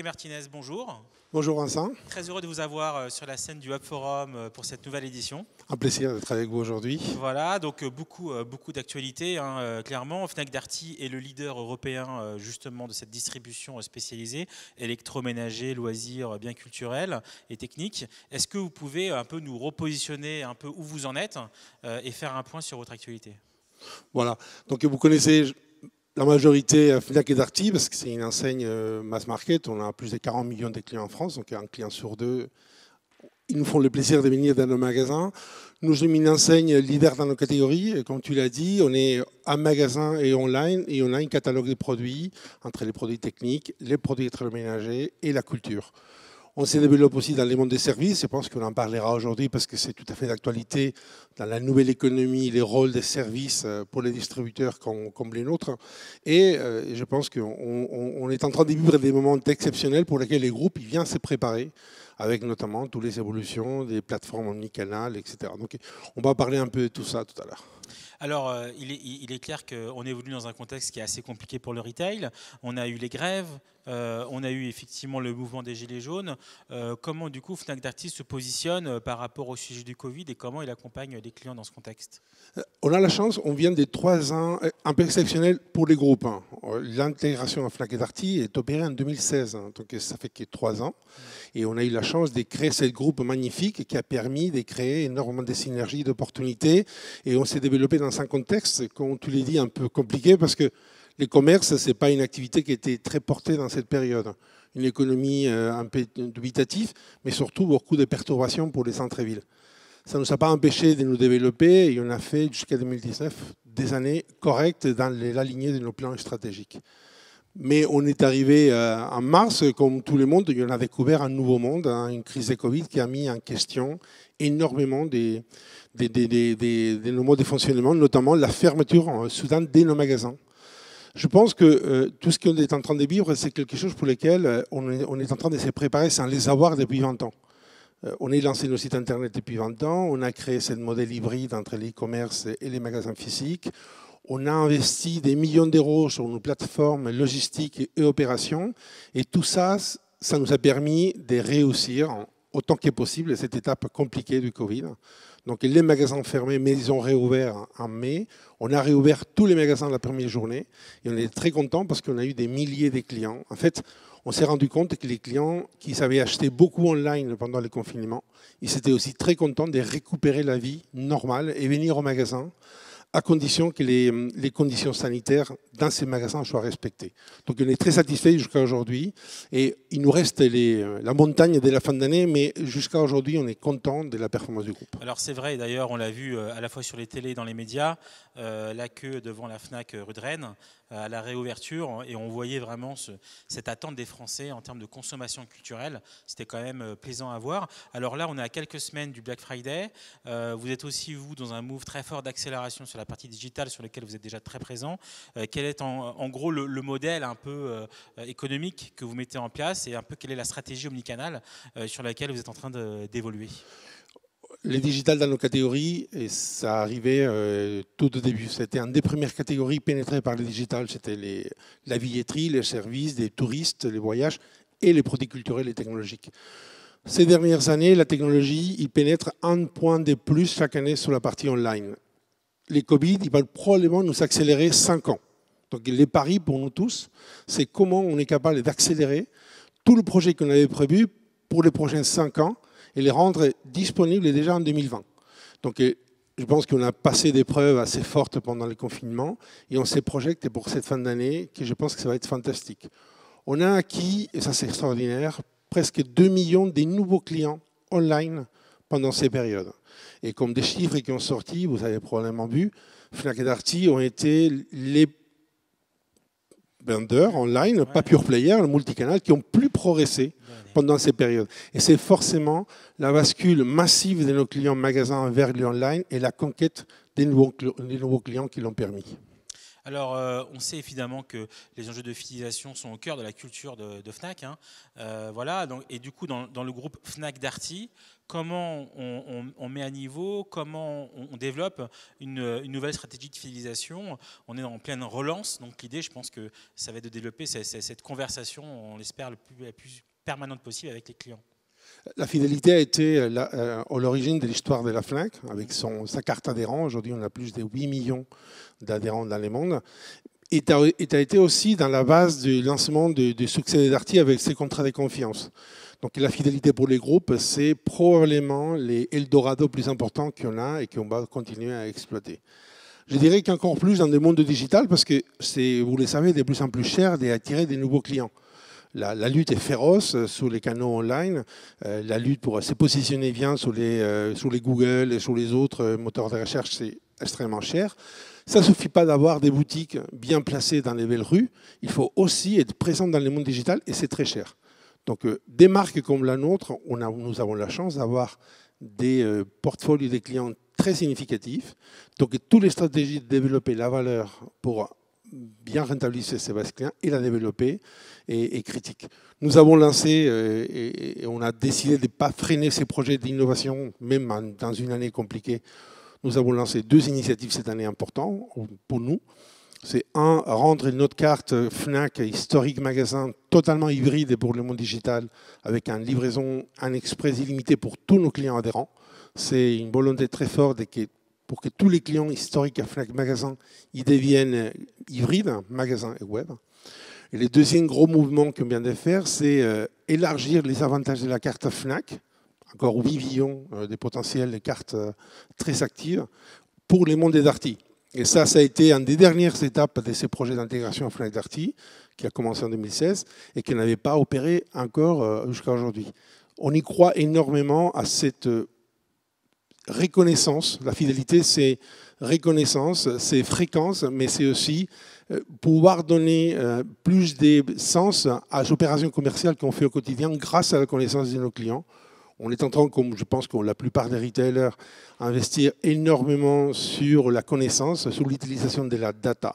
Enrique Martinez, bonjour. Bonjour Vincent. Très heureux de vous avoir euh, sur la scène du Hub Forum euh, pour cette nouvelle édition. Un plaisir d'être avec vous aujourd'hui. Voilà, donc euh, beaucoup, beaucoup d'actualités, hein, clairement. Fnac Darty est le leader européen justement de cette distribution spécialisée, électroménager, loisirs, biens culturels et techniques. Est-ce que vous pouvez un peu nous repositionner un peu où vous en êtes et faire un point sur votre actualité? Voilà, donc vous connaissez la majorité euh, Fnac et Darty, parce que c'est une enseigne euh, mass market, on a plus de 40 millions de clients en France, donc un client sur deux, ils nous font le plaisir de venir dans nos magasins. Nous sommes une enseigne leader dans nos catégories, comme tu l'as dit, on est un magasin et online, et on a un catalogue de produits, entre les produits techniques, les produits électroménagers et la culture. On s'est développé aussi dans les mondes des services. Je pense qu'on en parlera aujourd'hui parce que c'est tout à fait d'actualité dans la nouvelle économie, les rôles des services euh, pour les distributeurs comme, les nôtres. Et euh, je pense qu'on est en train de vivre des moments exceptionnels pour lesquels les groupes viennent se préparer avec notamment toutes les évolutions des plateformes omnicanales, etc. Donc on va parler un peu de tout ça tout à l'heure. Alors, euh, il, est, clair qu'on évolue dans un contexte qui est assez compliqué pour le retail. On a eu les grèves, euh, on a eu effectivement le mouvement des Gilets jaunes. Euh, comment, du coup, Fnac Darty se positionne par rapport au sujet du Covid et comment il accompagne les clients dans ce contexte? On a la chance, on vient des trois ans un peu exceptionnels pour les groupes. Hein. L'intégration à Fnac Darty est opérée en 2016, hein, donc ça fait que trois ans. Et on a eu la chance de créer ce groupe magnifique qui a permis de créer énormément de synergies, d'opportunités. Et on s'est développé dans un contexte, comme tu l'as dit, un peu compliqué parce que les commerces, ce n'est pas une activité qui était très portée dans cette période. Une économie euh, un peu dubitative, mais surtout beaucoup de perturbations pour les centres-villes. Ça ne nous a pas empêché de nous développer et on a fait jusqu'à 2019 des années correctes dans la de nos plans stratégiques. Mais on est arrivé euh, en mars, comme tout le monde, on a découvert un nouveau monde, hein, une crise de Covid qui a mis en question énormément des, nos modes de fonctionnement, notamment la fermeture en Soudan de nos magasins. Je pense que euh, tout ce qu'on est en train de vivre, c'est quelque chose pour lequel euh, on, est, en train de se préparer sans les avoir depuis 20 ans. On a lancé nos sites internet depuis 20 ans, on a créé ce modèle hybride entre l'e-commerce et les magasins physiques. On a investi des millions d'euros sur nos plateformes logistiques et opérations. Et tout ça, ça nous a permis de réussir autant que possible cette étape compliquée du Covid. Donc les magasins fermés, mais ils ont réouvert en mai. On a réouvert tous les magasins la première journée et on est très content parce qu'on a eu des milliers de clients. En fait, on s'est rendu compte que les clients qui savaient acheter beaucoup online pendant le confinement, ils étaient aussi très contents de récupérer la vie normale et venir au magasin à condition que les, conditions sanitaires dans ces magasins soient respectées. Donc on est très satisfait jusqu'à aujourd'hui. Et il nous reste la montagne de la fin d'année, mais jusqu'à aujourd'hui, on est content de la performance du groupe. Alors c'est vrai, d'ailleurs, on l'a vu euh, à la fois sur les télés et dans les médias, euh, la queue devant la FNAC rue de Rennes à la réouverture et on voyait vraiment cette attente des Français en termes de consommation culturelle. C'était quand même euh, plaisant à voir. Alors là, on est à quelques semaines du Black Friday. vous êtes aussi, vous, dans un move très fort d'accélération sur la partie digitale sur laquelle vous êtes déjà très présent. quel est en, gros le, modèle un peu économique que vous mettez en place et un peu quelle est la stratégie omnicanale sur laquelle vous êtes en train d'évoluer? Les digital dans nos catégories, et ça arrivait euh, tout au début. C'était une des premières catégories pénétrées par le digital. C'était la billetterie, les services, les touristes, les voyages et les produits culturels et technologiques. Ces dernières années, la technologie, il pénètre un point de plus chaque année sur la partie online. Les Covid, ils vont probablement nous accélérer cinq ans. Donc les paris pour nous tous, c'est comment on est capable d'accélérer tout le projet qu'on avait prévu pour les prochains cinq ans et les rendre disponibles déjà en 2020. Donc euh, je pense qu'on a passé des preuves assez fortes pendant le confinement et on s'est projeté pour cette fin d'année que je pense que ça va être fantastique. On a acquis, et ça c'est extraordinaire, presque 2 millions de nouveaux clients online pendant ces périodes. Et comme des chiffres qui ont sorti, vous avez probablement vu, Fnac et Darty ont été les vendeurs online, pas pure player, le multicanal, qui ont plus progressé pendant ces périodes. Et c'est forcément la bascule massive de nos clients magasins vers l'online et la conquête des nouveaux, des nouveaux clients qui l'ont permis. Alors, euh, on sait évidemment que les enjeux de fidélisation sont au cœur de la culture de, Fnac. Hein. Euh, voilà, et du coup, dans, le groupe Fnac Darty, comment on, met à niveau, comment on, développe une, nouvelle stratégie de fidélisation? On est en pleine relance, donc l'idée, je pense que ça va être de développer cette, conversation, on l'espère, la plus permanente possible avec les clients. La fidélité a été euh, à l'origine de l'histoire de la FNAC, avec son, sa carte adhérent. Aujourd'hui, on a plus de 8 millions d'adhérents dans le monde. Et tu as, été aussi dans la base du lancement du, succès des Darty avec ses contrats de confiance. Donc la fidélité pour les groupes, c'est probablement les Eldorado plus importants qu'on a et qu'on va continuer à exploiter. Je dirais qu'encore plus dans le monde digital, parce que c'est, vous le savez, de plus en plus cher d'attirer des nouveaux clients. La, lutte est féroce euh, sur les canaux online. Euh, la lutte pour se positionner bien sur les, euh, sur les Google et sur les autres moteurs de recherche, c'est extrêmement cher. Ça ne suffit pas d'avoir des boutiques bien placées dans les belles rues. Il faut aussi être présent dans le monde digital et c'est très cher. Donc, des marques comme la nôtre, on a, nous avons la chance d'avoir des portfolios de clients très significatifs. Donc, toutes les stratégies de développer la valeur pour bien bases clients et la développer est, critique. Nous avons lancé euh, et, on a décidé de ne pas freiner ces projets d'innovation, même dans une année compliquée. Nous avons lancé deux initiatives cette année importantes pour nous. C'est un, rendre notre carte FNAC historique magasin totalement hybride pour le monde digital avec une livraison en express illimité pour tous nos clients adhérents. C'est une volonté très forte que pour que tous les clients historiques à Fnac Magasin ils deviennent hybrides, magasin et web. Et le deuxième gros mouvement qu'on vient de faire, c'est euh, élargir les avantages de la carte Fnac, encore 8 millions euh, de potentiels de cartes euh, très actives, pour les mondes des Darty. Et ça, ça a été une des dernières étapes de ces projets d'intégration à Fnac Darty, qui a commencé en 2016 et qui n'avait pas opéré encore jusqu'à aujourd'hui. On y croit énormément à cette reconnaissance. La fidélité, c'est reconnaissance, c'est fréquence, mais c'est aussi euh, pouvoir donner euh, plus de sens à l'opération commerciale qu'on fait au quotidien grâce à la connaissance de nos clients. On est en train, comme je pense que la plupart des retailers, investir énormément sur la connaissance, sur l'utilisation de la data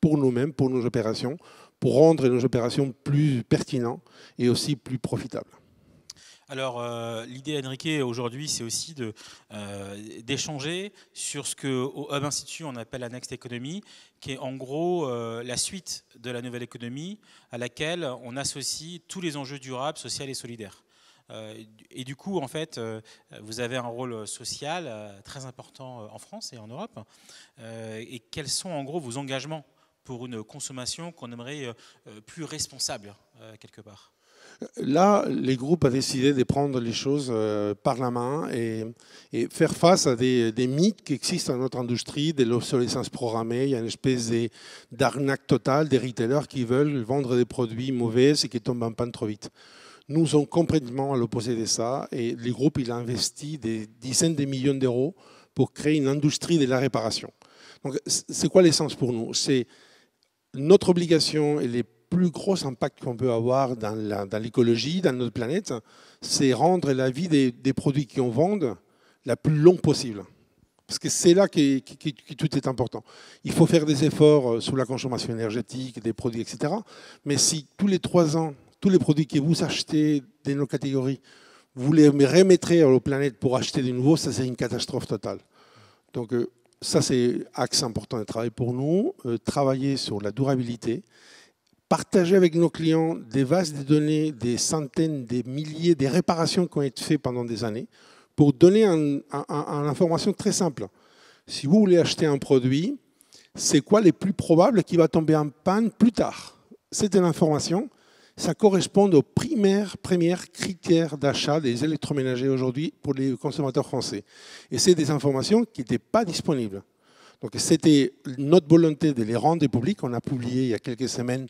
pour nous-mêmes, pour nos opérations, pour rendre nos opérations plus pertinentes et aussi plus profitables. Alors, euh, l'idée, Enrique, aujourd'hui, c'est aussi euh, d'échanger sur ce qu'au Hub Institute, on appelle la Next Economy, qui est en gros euh, la suite de la nouvelle économie à laquelle on associe tous les enjeux durables, sociaux et solidaires. et du coup, en fait, vous avez un rôle social très important en France et en Europe. et quels sont, en gros, vos engagements pour une consommation qu'on aimerait plus responsable, quelque part? Là, les groupes ont décidé de prendre les choses euh, par la main et, faire face à des, mythes qui existent dans notre industrie, de l'obsolescence programmée. Il y a une espèce d'arnaque totale des retailers qui veulent vendre des produits mauvais et qui tombent en panne trop vite. Nous sommes complètement à l'opposé de ça et les groupes il a investi des dizaines de millions d'euros pour créer une industrie de la réparation. Donc, c'est quoi l'essence pour nous? C'est notre obligation et les plus gros impact qu'on peut avoir dans l'écologie, dans, notre planète, c'est rendre la vie des, produits qu'on vend la plus longue possible. Parce que c'est là que, tout est important. Il faut faire des efforts euh, sur la consommation énergétique des produits, etc. Mais si tous les trois ans, tous les produits que vous achetez de nos catégories, vous les remettrez à la planète pour acheter de nouveau, ça c'est une catastrophe totale. Donc euh, ça c'est axe important de travail pour nous, euh, travailler sur la durabilité, partager avec nos clients des vases de données, des centaines, des milliers, des réparations qui ont été faites pendant des années, pour donner une information très simple. Si vous voulez acheter un produit, c'est quoi les plus probables qui va tomber en panne plus tard? C'est une information. Ça correspond aux primaires, premiers critères d'achat des électroménagers aujourd'hui pour les consommateurs français. Et c'est des informations qui n'étaient pas disponibles. Donc c'était notre volonté de les rendre publics. On a publié il y a quelques semaines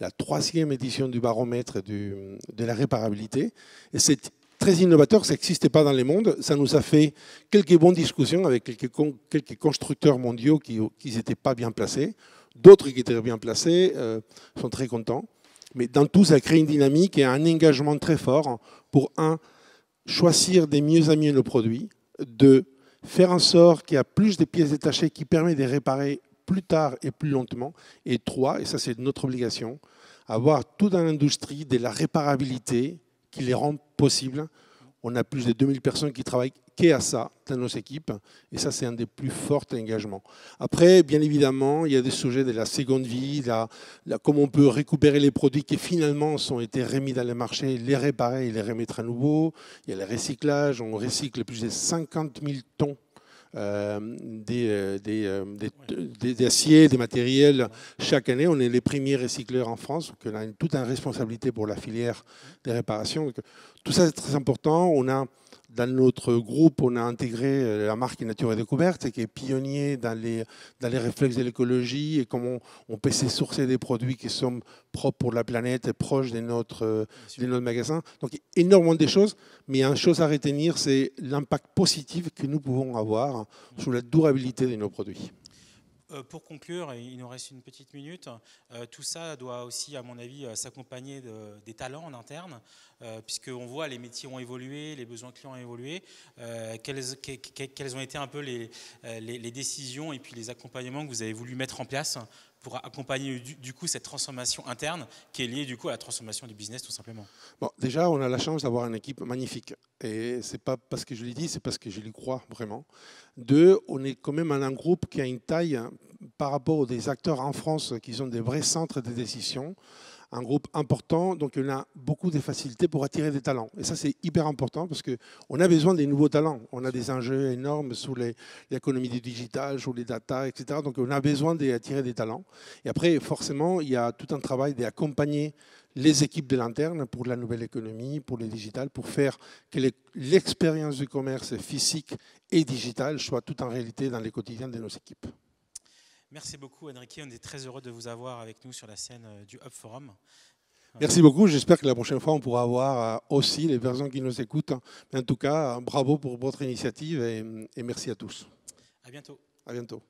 la troisième édition du baromètre de la réparabilité. Et c'est très innovateur, ça n'existait pas dans le monde. Ça nous a fait quelques bonnes discussions avec quelques, constructeurs mondiaux qui n'étaient pas bien placés. D'autres qui étaient bien placés euh, sont très contents. Mais dans tout, ça crée une dynamique et un engagement très fort pour, un, choisir des mieux à mieux nos produits, deux, faire en sorte qu'il y a plus de pièces détachées qui permettent de réparer plus tard et plus lentement. Et trois, et ça c'est notre obligation, avoir tout dans l'industrie de la réparabilité qui les rend possibles. On a plus de 2000 personnes qui travaillent qu'à ça dans nos équipes, et ça c'est un des plus forts engagements. Après, bien évidemment, il y a des sujets de la seconde vie, la, comment on peut récupérer les produits qui finalement ont été remis dans le marché, les réparer et les remettre à nouveau. Il y a le recyclage, on recycle plus de 50 000 tonnes euh, des, euh, euh, des, des, aciers, des matériels. Chaque année, on est les premiers recycleurs en France, donc on a une, toute une responsabilité pour la filière des réparations. tout ça, c'est très important. On a dans notre groupe, on a intégré euh, la marque Nature et Découverte, qui est pionnier dans les, dans les réflexes de l'écologie et comment on peut sourcer des produits qui sont propres pour la planète et proches de notre, euh, de notre magasin. Donc, énormément de choses, mais une chose à retenir, c'est l'impact positif que nous pouvons avoir sur la durabilité de nos produits. Euh, pour conclure, il nous reste une petite minute, euh, tout ça doit aussi, à mon avis, euh, s'accompagner des talents en interne, puisqu'on voit les métiers ont évolué, les besoins clients ont évolué. Quelles, ont été un peu les, les, décisions et puis les accompagnements que vous avez voulu mettre en place pour accompagner du, coup cette transformation interne qui est liée du coup à la transformation du business tout simplement bon, Déjà, on a la chance d'avoir une équipe magnifique. Et ce n'est pas parce que je l'ai dit, c'est parce que je l'y crois vraiment. Deux, on est quand même un groupe qui a une taille par rapport aux des acteurs en France qui sont des vrais centres de décision un groupe important, donc on a beaucoup de facilités pour attirer des talents. Et ça, c'est hyper important parce qu'on a besoin des nouveaux talents. On a des enjeux énormes sur l'économie du digital, sur les data, etc. Donc on a besoin d'attirer des talents. Et après, forcément, il y a tout un travail d'accompagner les équipes de l'interne pour la nouvelle économie, pour le digital, pour faire que l'expérience du commerce physique et digital soit tout en réalité dans les quotidiens de nos équipes. Merci beaucoup, Enrique. On est très heureux de vous avoir avec nous sur la scène euh, du Hub Forum. Merci beaucoup. J'espère que la prochaine fois, on pourra avoir euh, aussi les personnes qui nous écoutent. Mais en tout cas, bravo pour votre initiative et, et merci à tous. À bientôt. À bientôt.